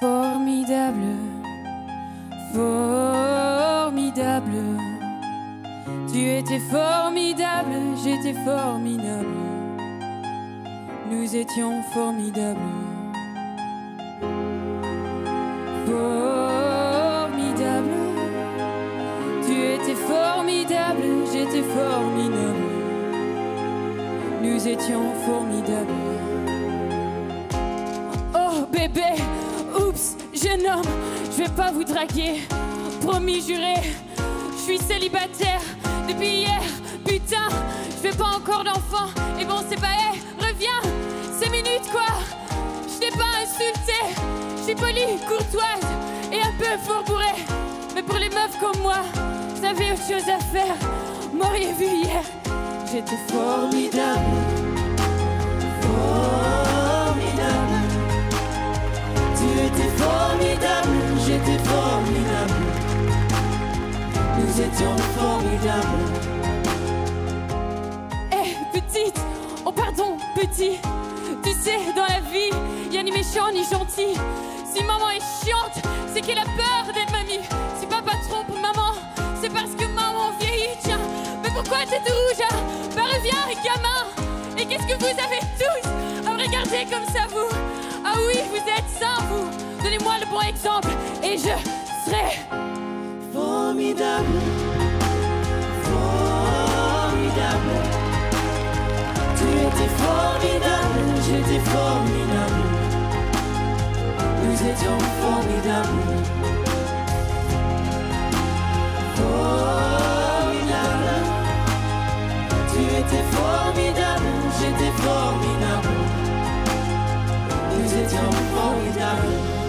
Formidable, formidable. Tu étais formidable, j'étais formidable. Nous étions formidables. Formidable. Tu étais formidable, j'étais formidable. Nous étions formidables. Oh bébé, jeune homme, je vais pas vous draguer. Promis, juré, je suis célibataire depuis hier. Putain, je veux pas encore d'enfant. Et bon, c'est pas, hé, reviens, c'est minutes quoi. Je t'ai pas insulté, je suis polie, courtoise et un peu fort bourré. Mais pour les meufs comme moi, vous avez autre chose à faire. M'auriez vu hier, j'étais. Formidable. J'étais formidable. Nous étions formidables. Eh, petite, oh pardon, petit. Tu sais, dans la vie, y a ni méchant ni gentil. Si maman est chiante, c'est qu'elle a peur d'être mamie. Si papa trompe maman, c'est parce que maman vieillit. Tiens, mais pourquoi t'es tout rouge hein Bah reviens, gamin? Et qu'est-ce que vous avez tous à me regarder comme ça, vous? Ah oui, vous êtes sains, vous. Donnez-moi le bon exemple et je serai formidable. Formidable. Tu étais formidable, j'étais formidable. Nous étions formidables. Formidable. Tu étais formidable, j'étais formidable. Nous étions formidables.